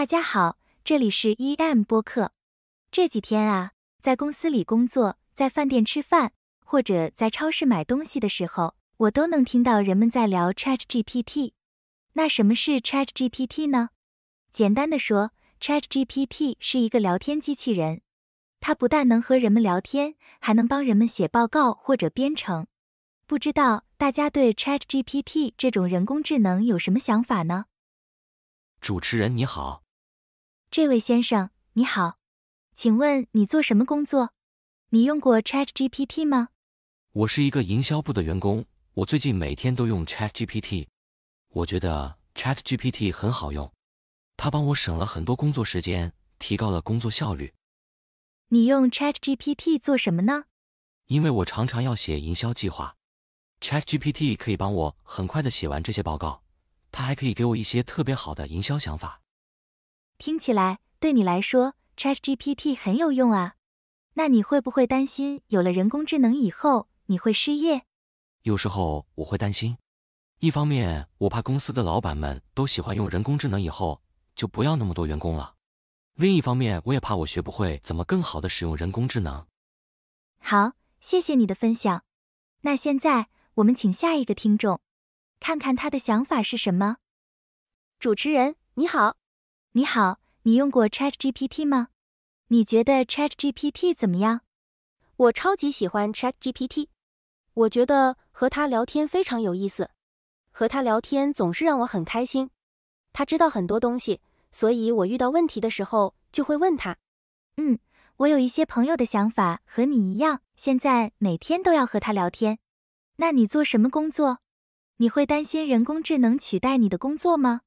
大家好，这里是 EM 播客。这几天啊，在公司里工作，在饭店吃饭，或者在超市买东西的时候，我都能听到人们在聊 ChatGPT。那什么是 ChatGPT 呢？简单的说，ChatGPT 是一个聊天机器人，它不但能和人们聊天，还能帮人们写报告或者编程。不知道大家对 ChatGPT 这种人工智能有什么想法呢？主持人你好，这位先生你好，请问你做什么工作？你用过 ChatGPT 吗？我是一个营销部的员工，我最近每天都用 ChatGPT。我觉得 ChatGPT 很好用，它帮我省了很多工作时间，提高了工作效率。你用 ChatGPT 做什么呢？因为我常常要写营销计划，ChatGPT 可以帮我很快的写完这些报告。它还可以给我一些特别好的营销想法。听起来对你来说，ChatGPT 很有用啊。那你会不会担心有了人工智能以后你会失业？有时候我会担心，一方面我怕公司的老板们都喜欢用人工智能以后就不要那么多员工了；另一方面我也怕我学不会怎么更好的使用人工智能。好，谢谢你的分享。那现在我们请下一个听众。看看他的想法是什么。主持人你好，你好，你用过 ChatGPT 吗？你觉得 ChatGPT 怎么样？我超级喜欢 ChatGPT，我觉得和他聊天非常有意思，和他聊天总是让我很开心。他知道很多东西，所以我遇到问题的时候就会问他。嗯，我有一些朋友的想法和你一样，现在每天都要和他聊天。那你做什么工作？你会担心人工智能取代你的工作吗？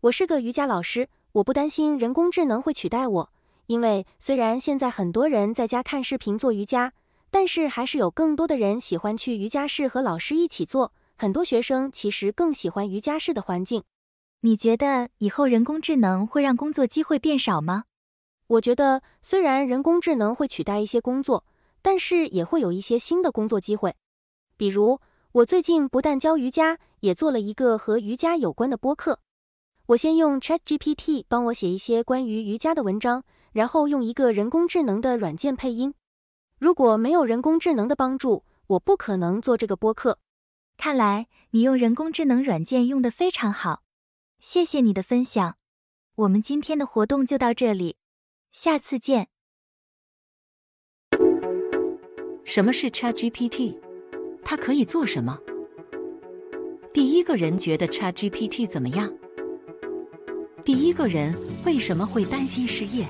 我是个瑜伽老师，我不担心人工智能会取代我，因为虽然现在很多人在家看视频做瑜伽，但是还是有更多的人喜欢去瑜伽室和老师一起做。很多学生其实更喜欢瑜伽室的环境。你觉得以后人工智能会让工作机会变少吗？我觉得虽然人工智能会取代一些工作，但是也会有一些新的工作机会，比如。我最近不但教瑜伽，也做了一个和瑜伽有关的播客。我先用 ChatGPT 帮我写一些关于瑜伽的文章，然后用一个人工智能的软件配音。如果没有人工智能的帮助，我不可能做这个播客。看来你用人工智能软件用的非常好，谢谢你的分享。我们今天的活动就到这里，下次见。什么是 ChatGPT？它可以做什么？第一个人觉得 ChatGPT 怎么样？第一个人为什么会担心失业？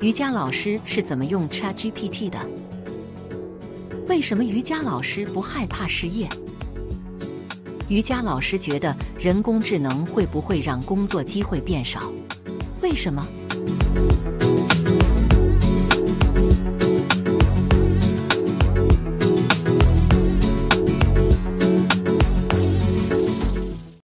瑜伽老师是怎么用 ChatGPT 的？为什么瑜伽老师不害怕失业？瑜伽老师觉得人工智能会不会让工作机会变少？为什么？